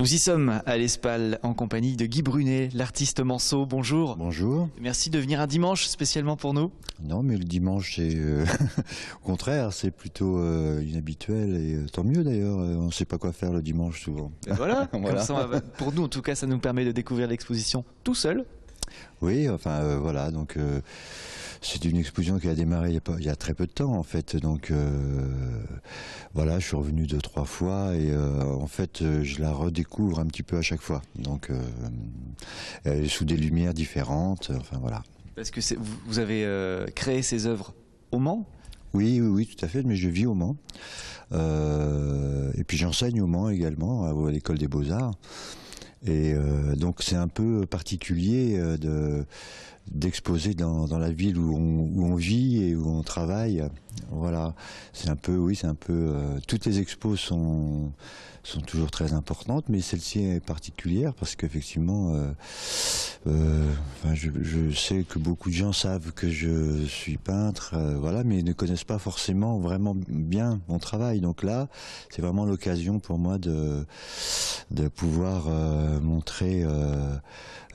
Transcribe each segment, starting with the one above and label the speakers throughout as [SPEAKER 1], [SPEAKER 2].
[SPEAKER 1] Nous y sommes à l'Espal en compagnie de Guy Brunet, l'artiste Manceau. Bonjour.
[SPEAKER 2] Bonjour.
[SPEAKER 1] Merci de venir un dimanche spécialement pour nous.
[SPEAKER 2] Non, mais le dimanche, c'est euh, au contraire, c'est plutôt euh, inhabituel et euh, tant mieux d'ailleurs. On ne sait pas quoi faire le dimanche souvent.
[SPEAKER 1] Et voilà. Comme ça, pour nous, en tout cas, ça nous permet de découvrir l'exposition tout seul.
[SPEAKER 2] Oui, enfin voilà, donc c'est une exposition qui a démarré il y a, très peu de temps en fait. Donc voilà, je suis revenu deux trois fois et en fait je la redécouvre un petit peu à chaque fois. Donc sous des lumières différentes. Enfin voilà.
[SPEAKER 1] Parce que vous avez créé ces œuvres au Mans?
[SPEAKER 2] Oui, oui, oui, tout à fait, mais je vis au Mans. et puis j'enseigne au Mans également, à l'école des beaux-arts. Et euh, donc c'est un peu particulier euh, de d'exposer dans, dans, la ville où on, où on, vit et où on travaille. Voilà, c'est un peu, oui, c'est un peu. Euh, toutes les expos sont sont toujours très importantes, mais celle-ci est particulière parce qu'effectivement, euh, euh, je, sais que beaucoup de gens savent que je suis peintre, voilà, mais ils ne connaissent pas forcément vraiment bien mon travail. Donc là, c'est vraiment l'occasion pour moi de de pouvoir montrer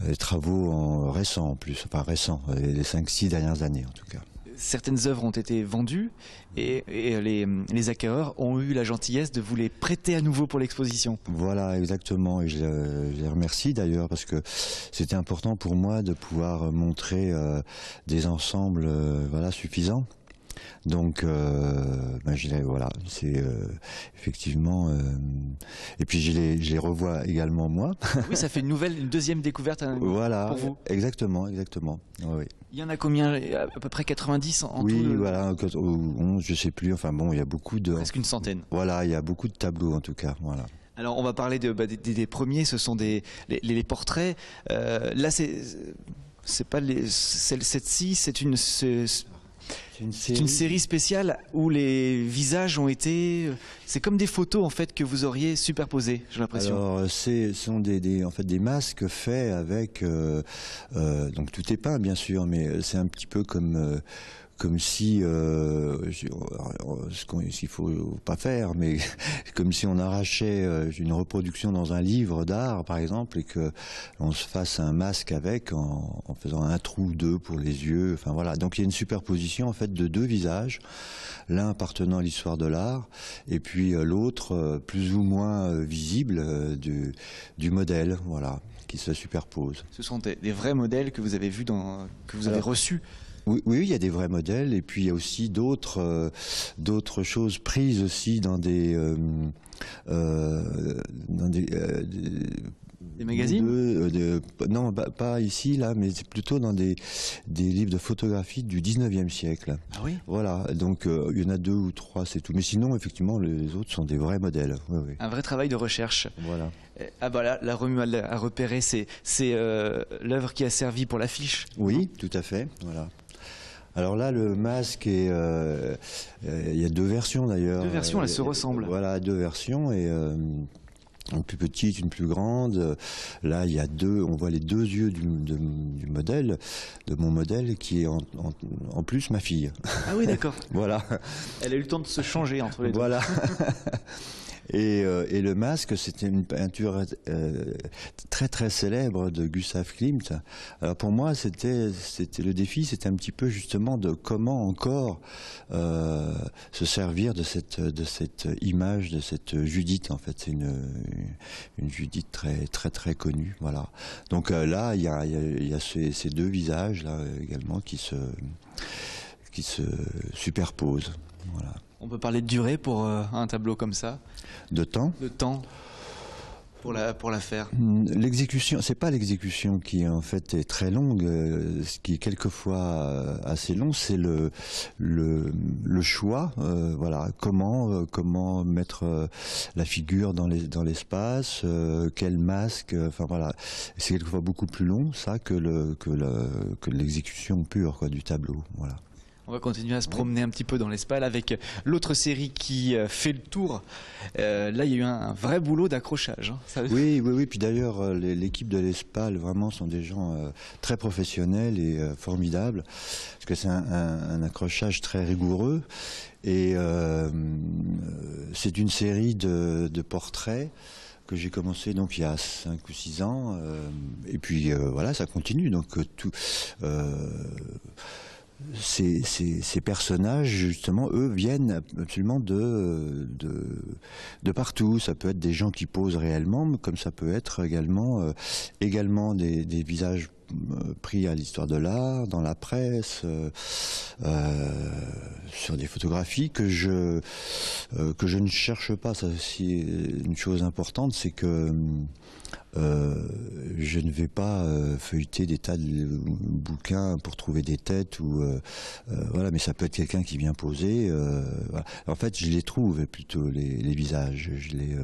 [SPEAKER 2] les travaux en récents en plus, enfin récents, les 5-6 dernières années en tout cas.
[SPEAKER 1] Certaines œuvres ont été vendues et, les, acquéreurs ont eu la gentillesse de vous les prêter à nouveau pour l'exposition.
[SPEAKER 2] Voilà, exactement. Et je, les remercie d'ailleurs parce que c'était important pour moi de pouvoir montrer euh, des ensembles euh, voilà, suffisants. Donc, euh, ben, voilà, c'est euh, effectivement. Euh, et puis je les, je les revois également moi.
[SPEAKER 1] oui, ça fait une nouvelle, une deuxième découverte. Hein,
[SPEAKER 2] voilà,
[SPEAKER 1] pour vous.
[SPEAKER 2] exactement, exactement. Oui.
[SPEAKER 1] Il y en a combien À peu près 90 en
[SPEAKER 2] oui,
[SPEAKER 1] tout.
[SPEAKER 2] Oui, voilà, 11, je sais plus. Enfin bon, il y a beaucoup de.
[SPEAKER 1] Presque une centaine.
[SPEAKER 2] Voilà, il y a beaucoup de tableaux en tout cas. Voilà.
[SPEAKER 1] Alors on va parler de, bah, des, des, premiers, ce sont des les, les portraits. Euh, là c'est c'est pas les cette-ci, c'est une c'est une, série spéciale où les visages ont été. C'est comme des photos en fait que vous auriez superposées, j'ai l'impression.
[SPEAKER 2] Alors, ce sont des, en fait des masques faits avec. Euh, euh, donc tout est peint bien sûr, mais c'est un petit peu comme. Euh, comme si euh, ce qu'il faut pas faire, mais comme si on arrachait euh, une reproduction dans un livre d'art, par exemple, et que on se fasse un masque avec en, en, faisant un trou deux pour les yeux. Enfin voilà. Donc il y a une superposition en fait de deux visages, l'un appartenant à l'histoire de l'art, et puis euh, l'autre euh, plus ou moins euh, visible du, du modèle. Voilà qui se superposent.
[SPEAKER 1] Ce sont des, des, vrais modèles que vous avez vus dans, que vous avez reçus
[SPEAKER 2] oui, oui, il y a des vrais modèles et puis il y a aussi d'autres euh, d'autres choses prises aussi dans des euh, euh,
[SPEAKER 1] dans des, des magazines?
[SPEAKER 2] de, Non, pas ici, là, mais plutôt dans des, des livres de photographie du 19e siècle.
[SPEAKER 1] Ah oui?
[SPEAKER 2] Voilà, donc il y en a deux ou trois, c'est tout. Mais sinon, effectivement, les autres sont des vrais modèles. Oui, oui.
[SPEAKER 1] Un vrai travail de recherche.
[SPEAKER 2] Voilà.
[SPEAKER 1] Ah bah là, la remue à repérer, c'est l'œuvre qui a servi pour l'affiche.
[SPEAKER 2] Oui, tout à fait, voilà. Alors là, le masque est, euh, euh, il y a deux versions d'ailleurs.
[SPEAKER 1] Deux versions, elles se ressemblent.
[SPEAKER 2] Voilà, deux versions et euh, une plus petite, une plus grande. Là, il y a deux, on voit les deux yeux du, du modèle, de mon modèle, qui est en, en, en plus ma fille.
[SPEAKER 1] Ah oui, d'accord.
[SPEAKER 2] voilà.
[SPEAKER 1] Elle a eu le temps de se changer entre les deux.
[SPEAKER 2] Voilà. Et, euh, et, le masque, c'était une peinture euh, très très célèbre de Gustav Klimt. Alors pour moi, c'était le défi, c'était un petit peu justement de comment encore euh, se servir de cette de cette image de cette Judith. En fait, c'est une une Judith très très très connue. Voilà. Donc là, il y a y y a ces, ces, deux visages là également qui se qui se superposent. Voilà.
[SPEAKER 1] On peut parler de durée pour euh, un tableau comme ça
[SPEAKER 2] De temps
[SPEAKER 1] De temps pour la pour la faire.
[SPEAKER 2] Hmm, l'exécution, c'est pas l'exécution qui en fait est très longue. Euh, ce qui est quelquefois euh, assez long, c'est le, le le choix. Euh, voilà, comment comment mettre la figure dans les dans l'espace, quel masque. Enfin voilà, c'est quelquefois beaucoup plus long ça que le que le que l'exécution pure quoi du tableau. Voilà.
[SPEAKER 1] On va continuer à se promener un petit peu dans l'Espal avec l'autre série qui euh, fait le tour. Euh, là, il y a eu un, vrai boulot d'accrochage.
[SPEAKER 2] Hein. Oui, oui, oui. Puis d'ailleurs, euh, l'équipe de l'Espal vraiment sont des gens euh, très professionnels et euh, formidables, parce que c'est un, un, un, accrochage très rigoureux. Et c'est une série de, de portraits que j'ai commencé donc il y a 5 ou 6 ans. et puis voilà, ça continue. Donc tout ces, personnages, justement, eux, viennent absolument de, de, partout. Ça peut être des gens qui posent réellement, comme ça peut être également, euh, également des, visages euh, pris à l'histoire de l'art, dans la presse, euh, sur des photographies que je que je ne cherche pas. Ça une chose importante, c'est que euh, je ne vais pas euh, feuilleter des tas de bouquins pour trouver des têtes ou euh, voilà, mais ça peut être quelqu'un qui vient poser. En fait, je les trouve plutôt les, les visages. Je les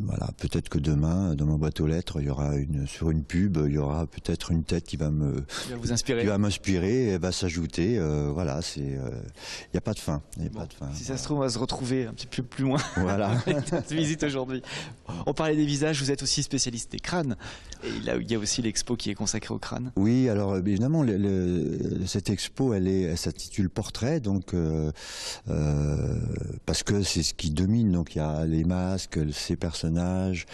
[SPEAKER 2] voilà, peut-être que demain, dans ma boîte aux lettres, il y aura une sur une pub, il y aura peut-être une tête qui va me
[SPEAKER 1] va vous inspirer,
[SPEAKER 2] qui va m'inspirer, et va s'ajouter. voilà, c'est il n'y a pas de fin. Y a pas de fin.
[SPEAKER 1] Si ça se trouve, on va se retrouver un petit peu plus loin.
[SPEAKER 2] Voilà.
[SPEAKER 1] visite aujourd'hui. On parlait des visages. Vous êtes aussi spécialiste des crânes. Et il y a aussi l'expo qui est consacrée au crâne.
[SPEAKER 2] Oui, alors euh, évidemment, cette expo, elle est, s'intitule Portrait, donc euh, euh, parce que c'est ce qui domine. Donc il y a les masques, ces personnages,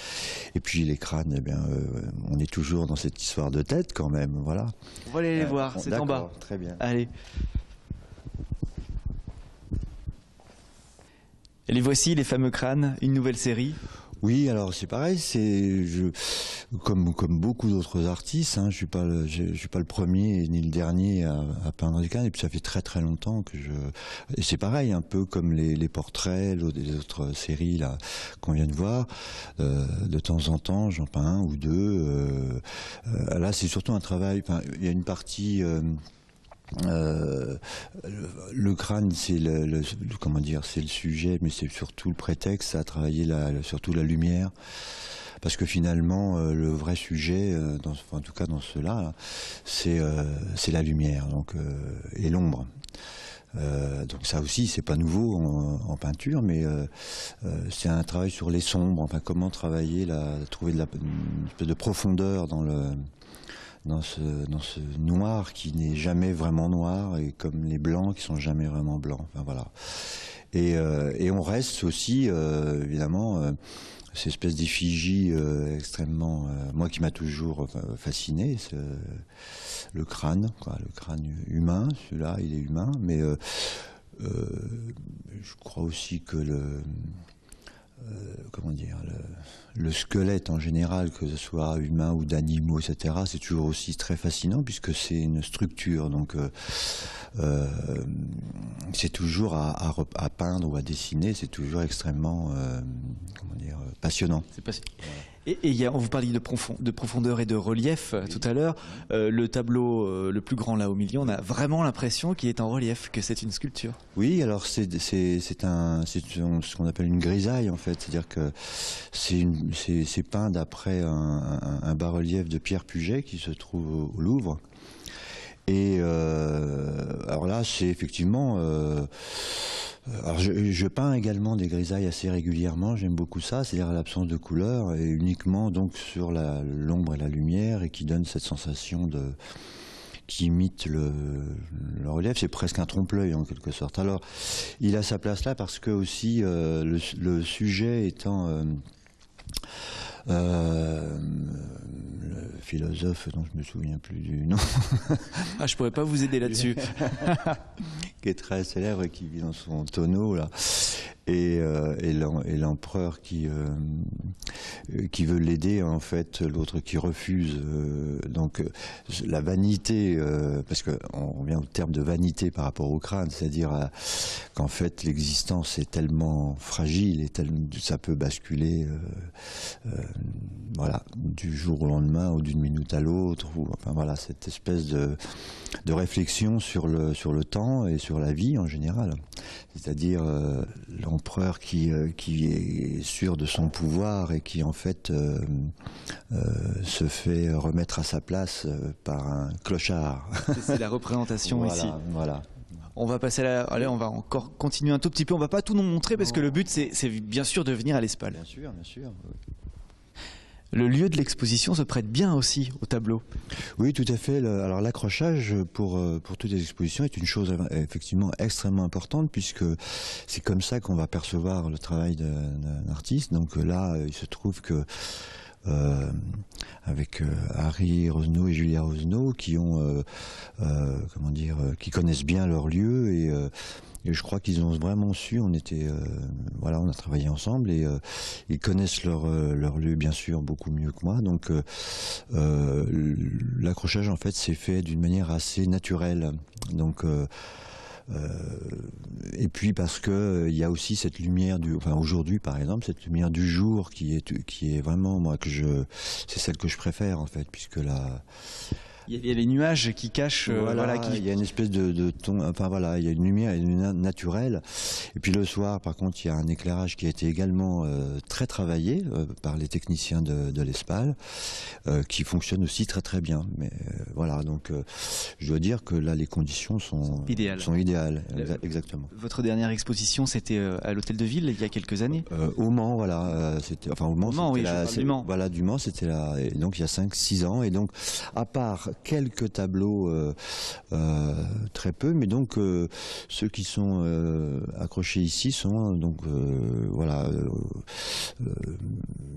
[SPEAKER 2] et puis les crânes. Eh bien, on est toujours dans cette histoire de tête quand même. Voilà.
[SPEAKER 1] On va aller les voir. C'est en bas.
[SPEAKER 2] Très bien.
[SPEAKER 1] Allez. Et les voici, les fameux crânes, une nouvelle série.
[SPEAKER 2] Oui, alors c'est pareil, c'est je comme comme beaucoup d'autres artistes, hein, je suis pas le, je, suis pas le premier ni le dernier à, peindre des cannes et puis ça fait très très longtemps que je c'est pareil un peu comme les, les portraits, les autres séries là qu'on vient de voir. Euh, de temps en temps, j'en peins un ou deux. Euh, euh, là, c'est surtout un travail. il y a une partie euh, le, crâne, c'est le, comment dire, c'est le sujet, mais c'est surtout le prétexte à travailler la, surtout la lumière, parce que finalement, euh, le vrai sujet, euh, en tout cas dans cela, c'est c'est la lumière, donc et l'ombre. donc ça aussi, c'est pas nouveau en, peinture, mais c'est un travail sur les sombres. Enfin, comment travailler, la, trouver de la, une espèce de profondeur dans le dans ce, dans ce noir qui n'est jamais vraiment noir et comme les blancs qui sont jamais vraiment blancs. Enfin, voilà. Et, euh, et on reste aussi, euh, évidemment, euh, cette espèce d'effigie extrêmement, moi qui m'a toujours fasciné, le crâne, le crâne humain. Celui-là, il est humain, mais je crois aussi que le comment dire, le, squelette en général, que ce soit humain ou d'animaux, etc., c'est toujours aussi très fascinant puisque c'est une structure. Donc, euh, euh, c'est toujours à, peindre ou à dessiner, c'est toujours extrêmement, euh, comment dire, passionnant.
[SPEAKER 1] C'est et, on vous parlait de, de, profondeur et de relief euh, tout à l'heure. Euh, le tableau euh, le plus grand là au milieu, on a vraiment l'impression qu'il est en relief, que c'est une sculpture.
[SPEAKER 2] Oui, alors c'est un, ce qu'on appelle une grisaille en fait, c'est-à-dire que c'est peint d'après un, bas-relief de Pierre Puget qui se trouve au, Louvre. Et alors là, c'est effectivement euh, alors je, peins également des grisailles assez régulièrement, j'aime beaucoup ça, c'est-à-dire l'absence de couleur et uniquement donc sur l'ombre et la lumière et qui donne cette sensation de qui imite le, relief, c'est presque un trompe-l'œil en quelque sorte. Alors, il a sa place là parce que aussi euh, le, sujet étant euh, euh, le philosophe dont je me souviens plus du nom.
[SPEAKER 1] ah, je pourrais pas vous aider là-dessus.
[SPEAKER 2] qui est très célèbre et qui vit dans son tonneau là et, euh, et l'empereur qui euh, qui veut l'aider en fait l'autre qui refuse euh, donc la vanité parce que on revient au terme de vanité par rapport au crâne c'est-à-dire qu'en fait l'existence est tellement fragile et tellement, ça peut basculer voilà du jour au lendemain ou d'une minute à l'autre enfin voilà cette espèce de de réflexion sur le sur le temps et sur la vie en général. C'est-à-dire empereur qui, euh, qui est sûr de son pouvoir et qui en fait euh, euh, se fait remettre à sa place par un clochard.
[SPEAKER 1] C'est la représentation ici.
[SPEAKER 2] Voilà.
[SPEAKER 1] On va passer à Allez, on va encore continuer un tout petit peu. On va pas tout nous montrer parce que le but, c'est bien sûr de venir à l'Espal.
[SPEAKER 2] Bien sûr, bien sûr.
[SPEAKER 1] Le lieu de l'exposition se prête bien aussi au tableau.
[SPEAKER 2] Oui, tout à fait. Alors l'accrochage pour, euh, pour toutes les expositions est une chose effectivement extrêmement importante puisque c'est comme ça qu'on va percevoir le travail d'un artiste. Donc là, il se trouve que euh, avec euh, Harry Rosneau et Julia Rosneau qui qui connaissent bien leur lieu et et je crois qu'ils ont vraiment su. On était, euh, voilà, on a travaillé ensemble et euh, ils connaissent leur euh, leur lieu bien sûr beaucoup mieux que moi. Donc l'accrochage en fait s'est fait d'une manière assez naturelle. Donc et puis parce que il y a aussi cette lumière du, enfin aujourd'hui par exemple, cette lumière du jour qui est qui est vraiment moi que je, c'est celle que je préfère en fait, puisque la
[SPEAKER 1] il y a les nuages qui cachent.
[SPEAKER 2] Euh, voilà, qui... il y a une espèce de, de, ton. Enfin voilà, il y a une lumière une naturelle. Et puis le soir, par contre, il y a un éclairage qui a été également euh, très travaillé euh, par les techniciens de, de l'ESPAL, qui fonctionne aussi très très bien. Mais voilà, donc je dois dire que là, les conditions sont idéales. Sont idéales, exactement.
[SPEAKER 1] Votre dernière exposition, c'était à l'hôtel de ville il y a quelques années?
[SPEAKER 2] au Mans, voilà. c'était enfin au Mans,
[SPEAKER 1] Mans oui, la, du Mans.
[SPEAKER 2] Voilà, du Mans, c'était là. Donc il y a 5-6 ans. Et donc, à part quelques tableaux, euh, euh, très peu, mais donc euh, ceux qui sont accrochés ici sont donc voilà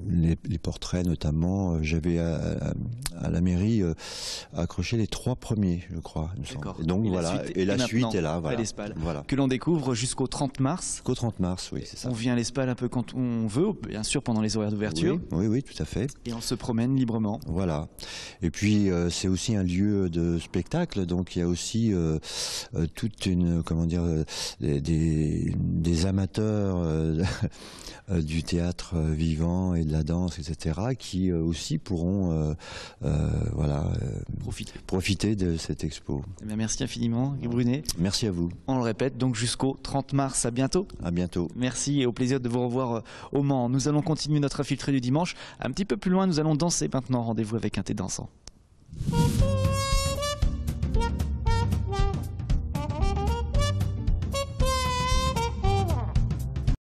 [SPEAKER 2] les, portraits notamment. J'avais à, la mairie accroché les trois premiers, je crois.
[SPEAKER 1] Et
[SPEAKER 2] donc voilà, et la suite est là,
[SPEAKER 1] voilà. Que l'on découvre jusqu'au 30 mars.
[SPEAKER 2] Jusqu'au 30 mars, oui, c'est ça.
[SPEAKER 1] On vient à l'Espal un peu quand on veut, bien sûr pendant les horaires d'ouverture.
[SPEAKER 2] Oui, oui, tout à fait.
[SPEAKER 1] Et on se promène librement.
[SPEAKER 2] Voilà. Et puis c'est aussi un lieu de spectacle, donc il y a aussi euh, euh, toute une comment dire euh, des, des, amateurs du théâtre vivant et de la danse, etc., qui aussi pourront voilà
[SPEAKER 1] profiter
[SPEAKER 2] profiter de cette expo.
[SPEAKER 1] Eh merci infiniment, Guy Brunet.
[SPEAKER 2] Merci à vous.
[SPEAKER 1] On le répète, donc jusqu'au 30 mars. À bientôt.
[SPEAKER 2] À bientôt.
[SPEAKER 1] Merci et au plaisir de vous revoir au Mans. Nous allons continuer notre infiltré du dimanche. Un petit peu plus loin, nous allons danser maintenant. Rendez-vous avec un thé dansant. Thank you.